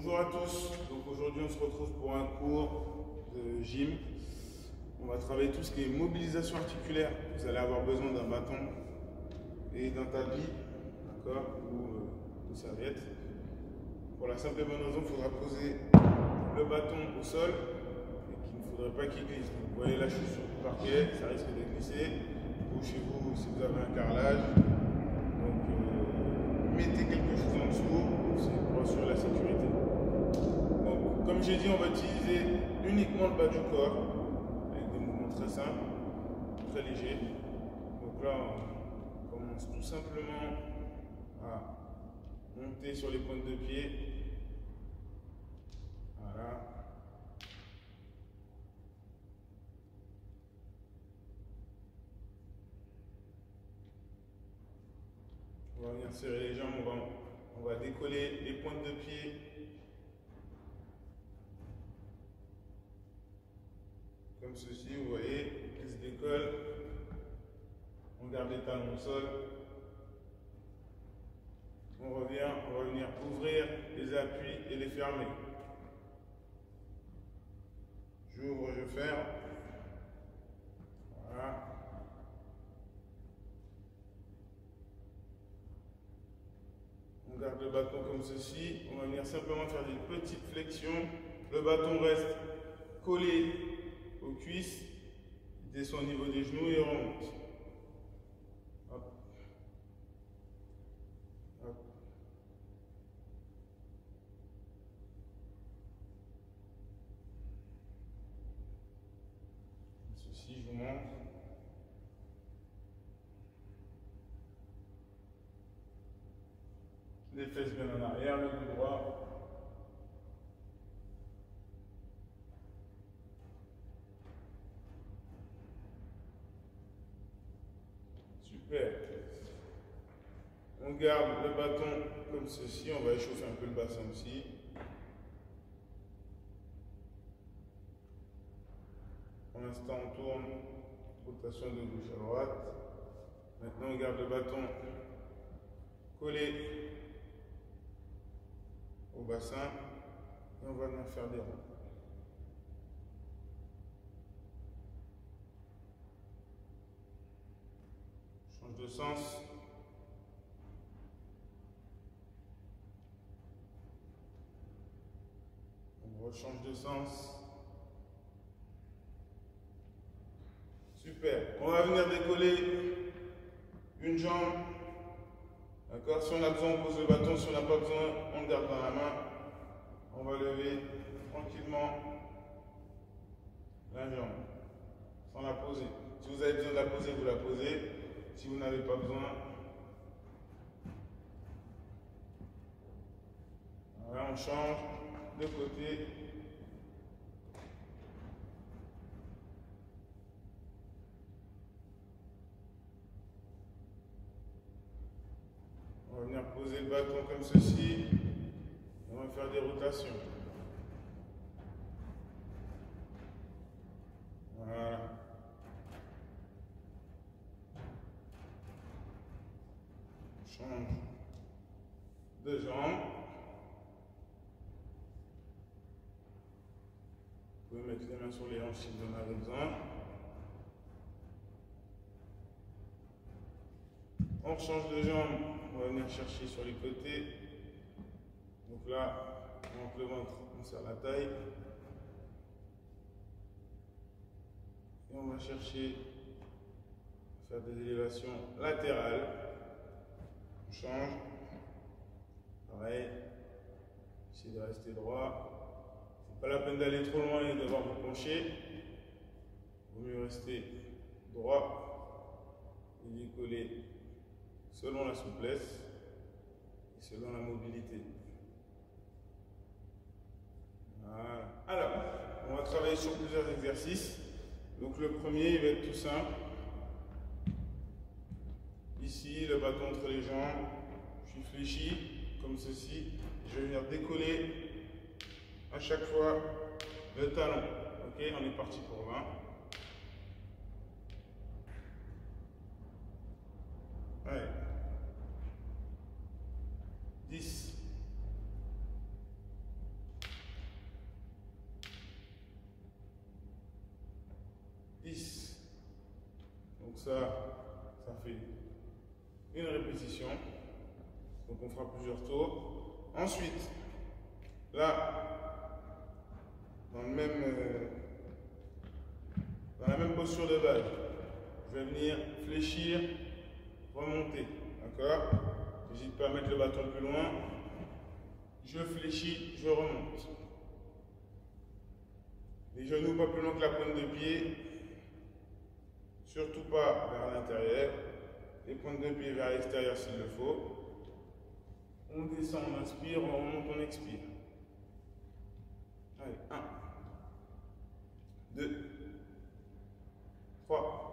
Bonjour à tous, donc aujourd'hui on se retrouve pour un cours de gym. On va travailler tout ce qui est mobilisation articulaire. Vous allez avoir besoin d'un bâton et d'un tapis, d'accord, ou euh, de serviette. Pour la simple et bonne raison, il faudra poser le bâton au sol et qu'il ne faudrait pas qu'il glisse. vous voyez là je suis sur le parquet, ça risque de glisser. Ou chez vous, si vous avez un carrelage, donc euh, mettez quelque chose en dessous, c'est pour assurer la sécurité. Comme j'ai dit, on va utiliser uniquement le bas du corps, avec des mouvements très simples, très légers. Donc là, on commence tout simplement à monter sur les pointes de pied. Voilà. On va venir serrer les jambes, on va, on va décoller les pointes de pied. Comme ceci, vous voyez, qui se décolle. On garde les talons au sol. On revient, on va venir ouvrir les appuis et les fermer. J'ouvre, je ferme. Voilà. On garde le bâton comme ceci. On va venir simplement faire des petites flexions. Le bâton reste collé aux cuisses. Descend au niveau des genoux et remonte. Hop. Hop. Ceci, je vous montre. Les fesses bien en arrière, le dos droit. Super. On garde le bâton comme ceci. On va échauffer un peu le bassin aussi. Pour l'instant, on tourne. Rotation de gauche à droite. Maintenant, on garde le bâton collé au bassin et on va venir faire des ronds. Change de sens. On rechange de sens. Super. On va venir décoller une jambe D'accord? Si on a besoin, on pose le bâton. Si on n'a pas besoin, on le garde dans la main. On va lever tranquillement la jambe sans la poser. Si vous avez besoin de la poser, vous la posez. Si vous n'avez pas besoin, on change de côté. On va venir poser le bâton comme ceci. On va faire des rotations. Voilà. Change de jambe. Vous pouvez mettre les mains sur les hanches si vous en avez besoin. On change de jambe, on va venir chercher sur les côtés. Donc là, on monte le ventre, on serre la taille. Et on va chercher à faire des élévations latérales. Change. Pareil. Essayez de rester droit. C'est pas la peine d'aller trop loin et d'avoir vous pencher. Vaut mieux rester droit et décoller selon la souplesse et selon la mobilité. Voilà. Alors, on va travailler sur plusieurs exercices. Donc le premier, il va être tout simple. Ici, le bâton entre les jambes, je suis fléchi, comme ceci. Je vais venir décoller à chaque fois le talon. Ok, on est parti pour 20. Allez. 10. ça, ça fait une répétition. Donc on fera Ensuite, là, dans, le même, euh, dans la même posture de base, je vais venir fléchir, remonter. D'accord? N'hésite pas à mettre le bâton plus loin. Je fléchis, je remonte. Les genoux pas plus long que la pointe de pied. Surtout pas vers l'intérieur. Les pointes de pied vers l'extérieur s'il le faut. On descend, on inspire, on remonte, on expire. Allez, 1, 2, 3,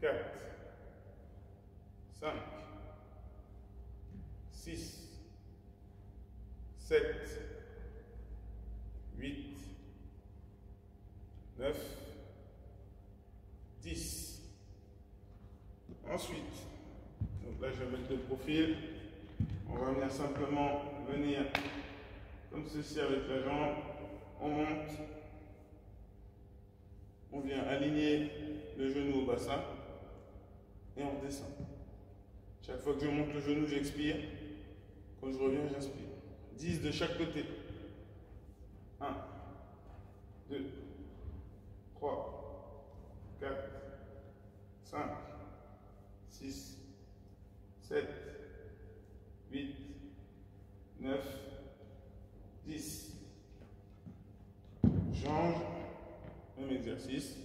4, 5, 6, 7, 8, 9, 10. Ensuite, donc là je vais mettre le profil. On va simplement venir comme ceci avec la jambe. On monte. On vient aligner le genou au bassin et on descend. Chaque fois que je monte le genou, j'expire. Quand je reviens, j'inspire. 10 de chaque côté. 1, 2, 3, 4, 5, 6, 7, 8, 9, 10. Change. Même exercice.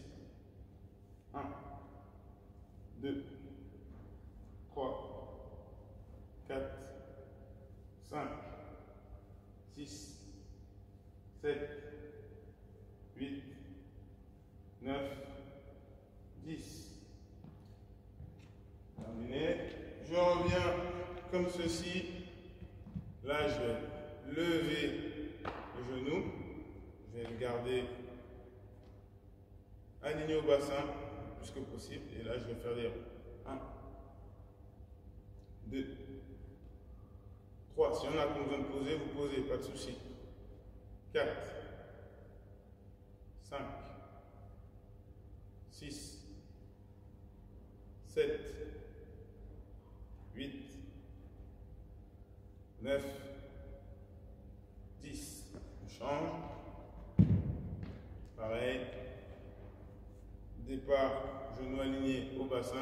1, 2, 3, 4, 5, 6, 7, 8, 9, 10. Terminé. Je reviens comme ceci. Là, je vais lever le genou. Je vais le garder aligné au bassin plus que possible. Et là, je vais faire des 1, 2, 3. Si on a besoin de poser, vous posez, pas de souci. 4, 5, 6, 7, 8, 9, 10. On change. Pareil. Départ, genou aligné au bassin.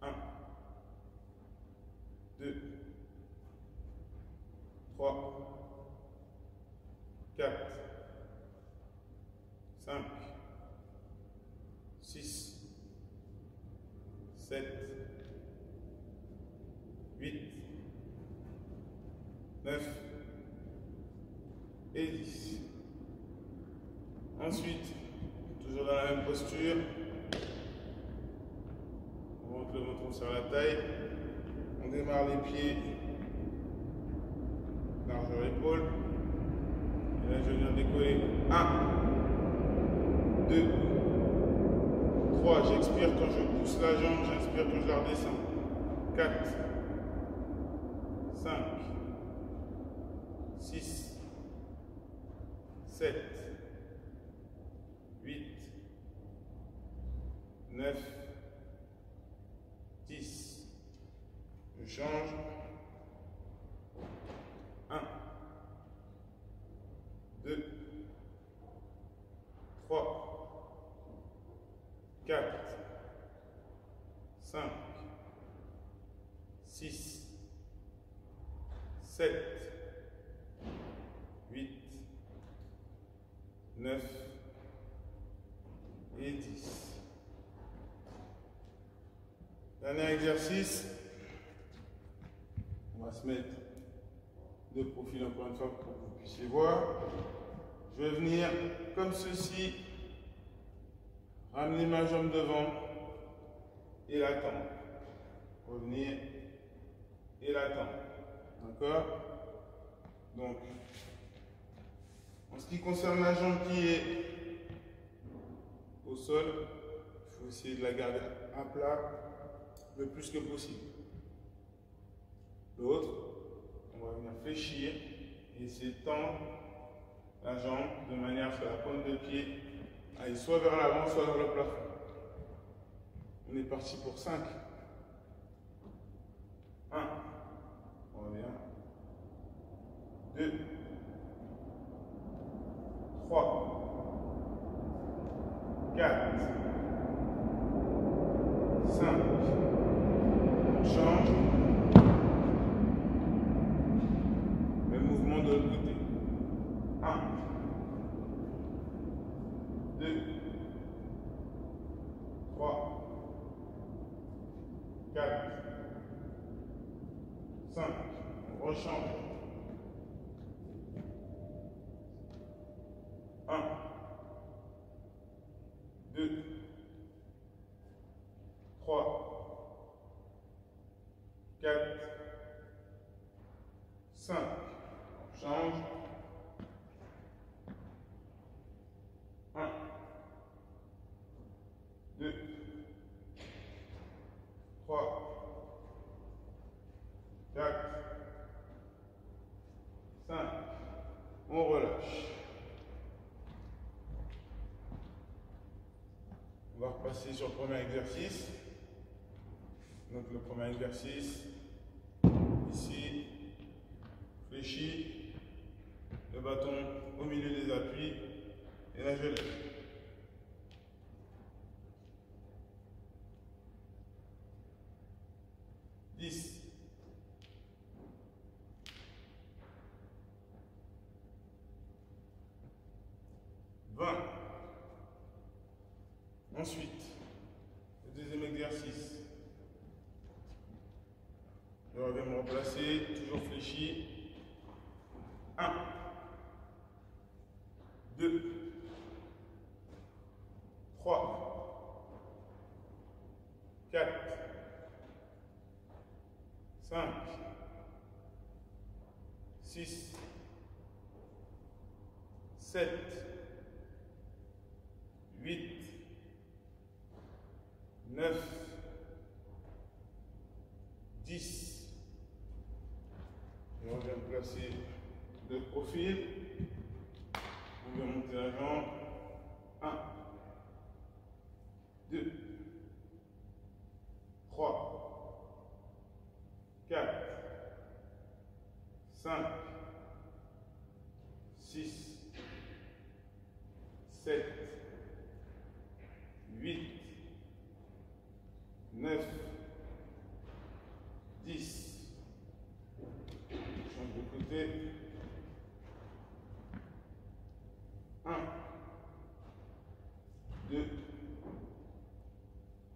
1, 2, 3, 4, 5, 6, 7, 8, 9 et 10. Ensuite, toujours dans la même posture, on monte le menton sur la taille, on démarre les pieds, largeur épaule, et là je viens décoller. 1, 2, 3, j'expire quand je pousse la jambe, j'inspire quand je la redescends. 4, 5, 6, 7, 8, 9, 10. Je change. 1, 2, 3, 4, 5, 6, 7, 8, 9 et 10. Dernier exercice. On va se mettre de profil encore une fois pour que vous puissiez voir. Je vais venir comme ceci, ramener ma jambe devant et l'attendre. Revenir et l'attendre. D'accord? Donc, en ce qui concerne la jambe qui est au sol, il faut essayer de la garder à plat le plus que possible. L'autre, on va venir fléchir et essayer la jambe de manière à ce que la pointe de pied Allez, soit vers l'avant, soit vers le plafond. On est parti pour 5. 1. On revient. 2. 3. 4. 5. On change. Le mouvement de l'autre côté. 1. 2. 3. 4. 5. On rechange. 1. 2. 3. 4. 5. On change. 1. 2. 3. 4. 5. On relâche. Repasser sur le premier exercice. Donc le premier exercice, ici, fléchi, le bâton au milieu des appuis et là je lève. Dix. Vingt. Ensuite, le deuxième exercice. Je reviens me replacer, toujours fléchi. 1, 2, 3, 4, 5, 6, 7, 8, 9, 10. Et on vient placer de profil. On vient monter la jambe. 1, 2, 3, 4, 5, 6, 7, 8, 9, 10. Change de côté. 1, 2,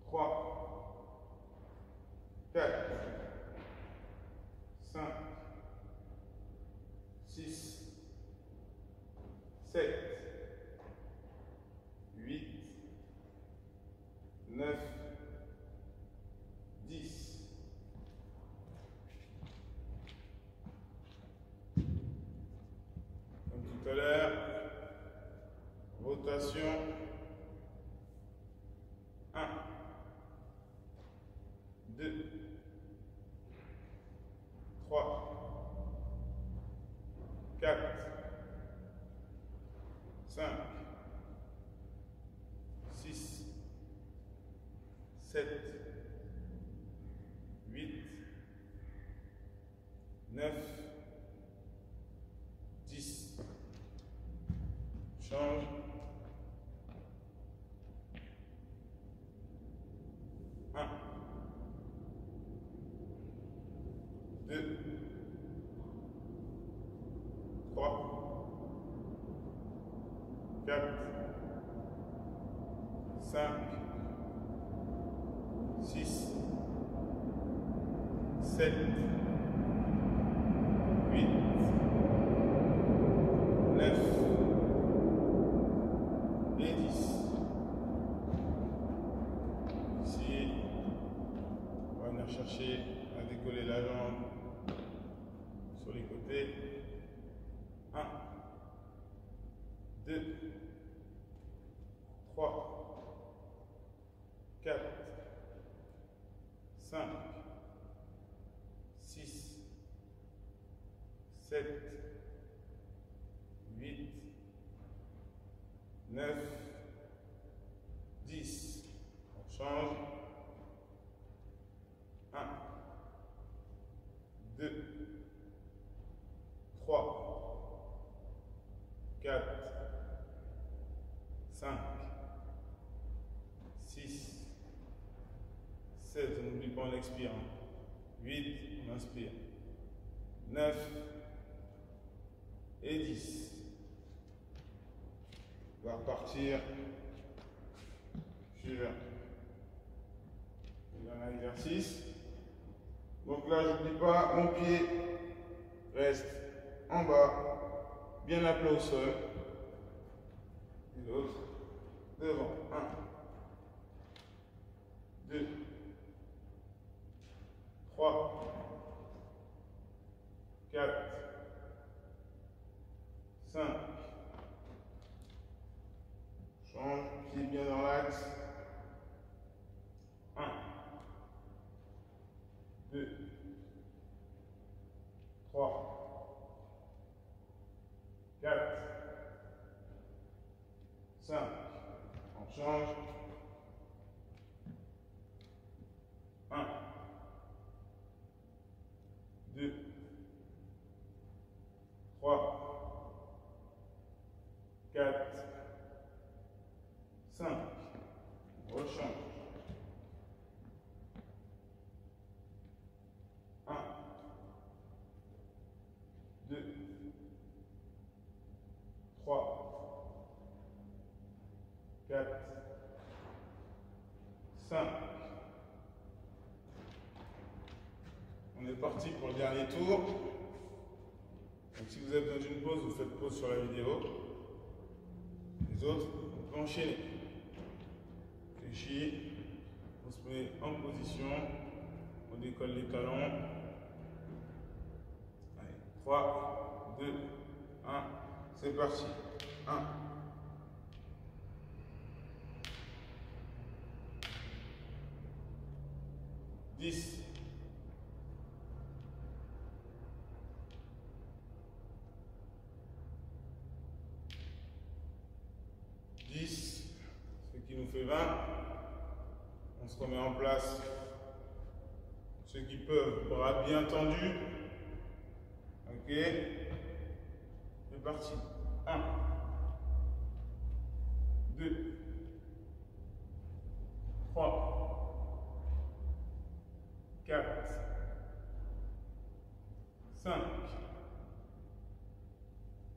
3, 4, 5, 6, 7, 8, 9, 10. Comme tout à l'heure, rotation. 1, 2, 3, 4, 5, 6, 7, 8, 9, 10. Change. 1, 2, 3, 4, 5, 6, 7, 8, 9 et 10. Ici, on va venir chercher à décoller la jambe sur les côtés. 1, 2, 3, 4, 5, 6, 7, 8, 9 change. 1, 2, 3, 4, 5, 6, 7, on n'oublie pas, on expire. 8, on inspire. 9 et 10. On va repartir. Suivant. Un exercice. Donc là, n'oublie pas, mon pied reste en bas, bien appelé au sol. Et l'autre devant. 1, 2, 3, 4, 5. Change, pied bien dans l'axe. 1, 2, 3, 4, 5. On change. 1, 2, 3, 4, 5. On rechange. 1, 2, 3, 4, 5. On est parti pour le dernier tour. Donc si vous êtes dans une pause, vous faites pause sur la vidéo. Les autres, on peut enchaîner. Réfléchis. On se met en position. On décolle les talons. Allez, 3, 2, 1. C'est parti. 1. 10. 10, ce qui nous fait 20. On se remet en place. Ceux qui peuvent, bras bien tendus. Ok. C'est parti. 1, 2, 3, 4, 5,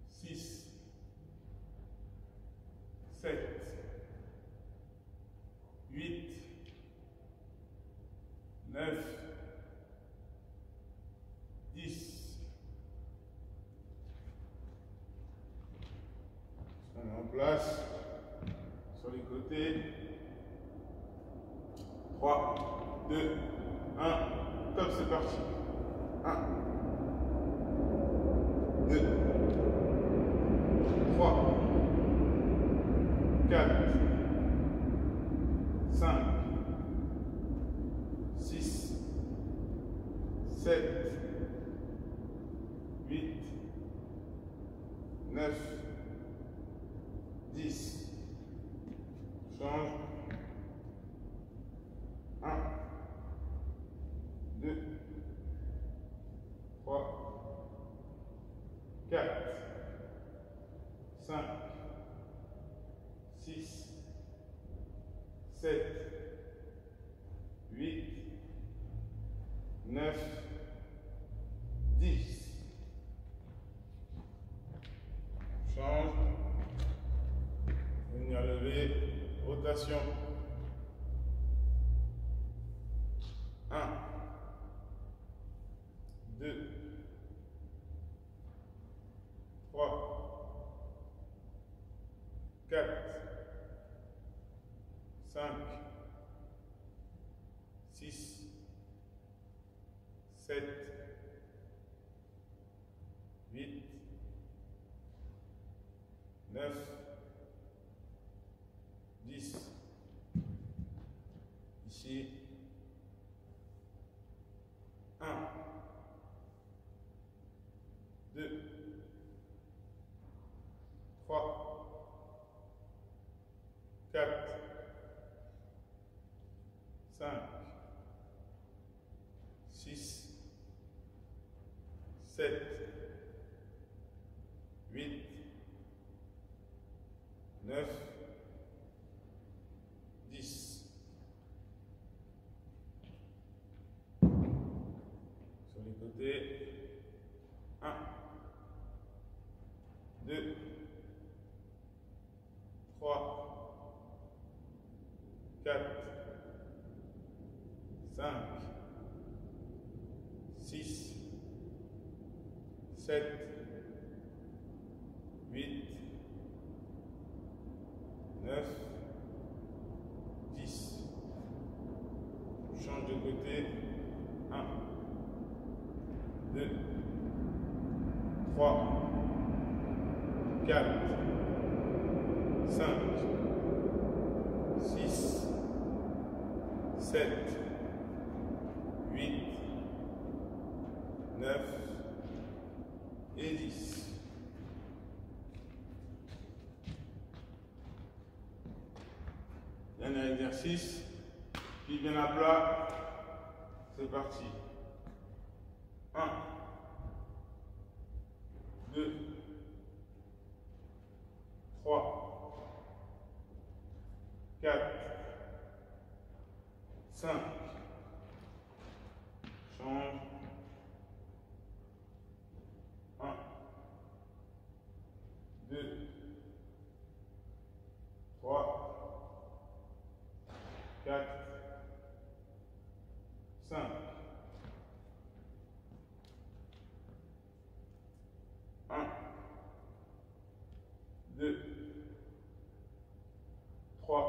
6, 7, 8, 9, 10. On met en place sur les côtés. 3, 2, 1. Top, c'est parti. 1, 2, 3, 4, 5, 6, 7, 8, 9, 10. Change. 1, 2, 3, 4, 5, 6, 7, 8, 9, 10. Change. Venir lever. Rotation. 1, 2, 3, 4, 5, 6, 7, 8, 9, 10. Ici. 1, 2, 3, 4, 2, 3, 4, 5, 6, 7, 8, 9, 10. Change de côté. 1, 2, 3, 4, 5, 6, 7, 8, 9 et 10. Dernier exercice. Puis bien à plat. C'est parti. 1, 2, 3, 4, 5. Change. 1, 2, 3, 4, 5. 1, 2, 3,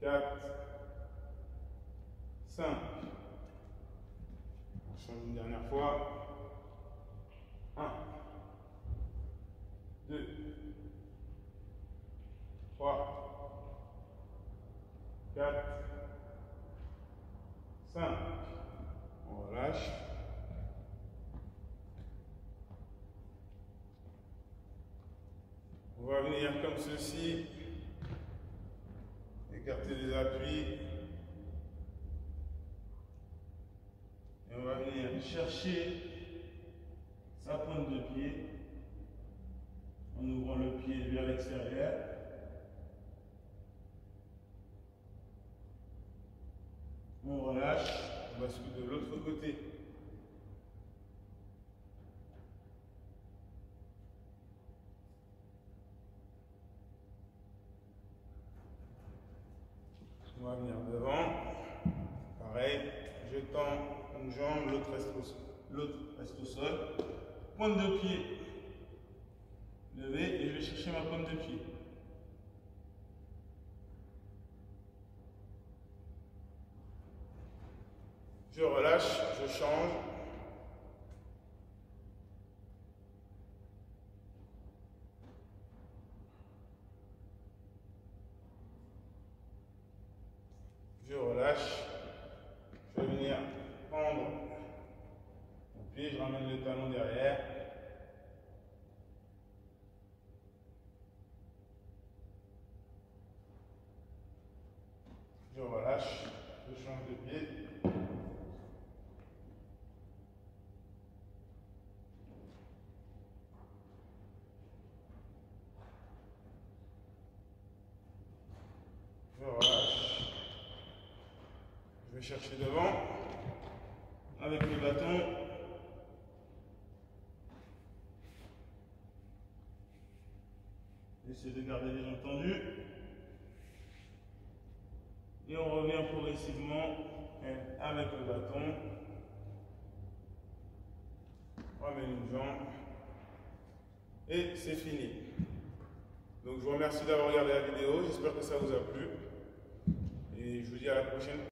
4, 5. On change une dernière fois. 1, 2, 3, 4, 5. On relâche. On va venir comme ceci. Écarter les appuis. Et on va venir chercher sa pointe de pied en ouvrant le pied vers l'extérieur. On relâche, on bascule de l'autre côté. On va venir devant. Pareil, je tends une jambe, l'autre reste, reste au sol. Pointe de pied levée et je vais chercher ma pointe de pied. Je relâche, je change. Je relâche. Je vais venir prendre mon pied, je ramène le talon derrière. Je relâche, je change de pied. Je relâche. Je chercher devant avec le bâton. Essayez de garder les jambes tendues. Et on revient progressivement hein, avec le bâton. On ramène une jambe. Et c'est fini. Donc je vous remercie d'avoir regardé la vidéo. J'espère que ça vous a plu. Et je vous dis à la prochaine